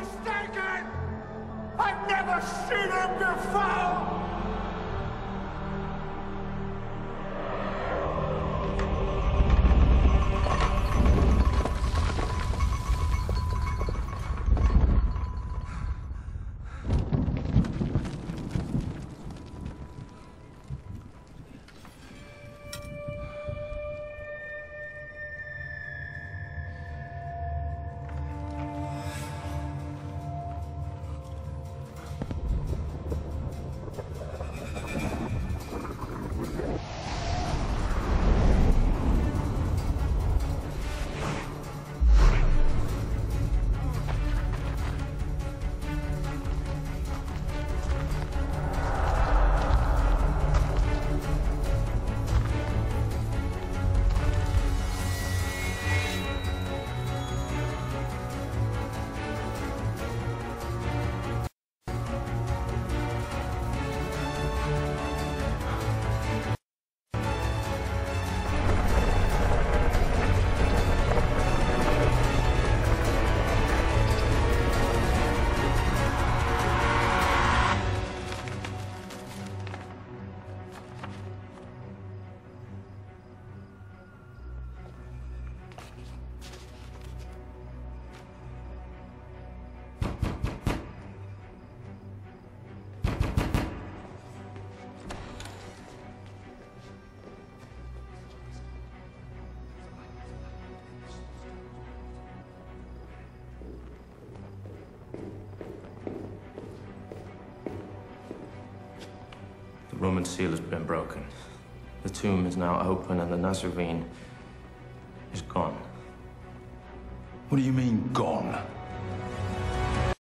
mistaken! I've never seen him before! Roman seal has been broken. The tomb is now open and the Nazarene is gone. What do you mean, gone?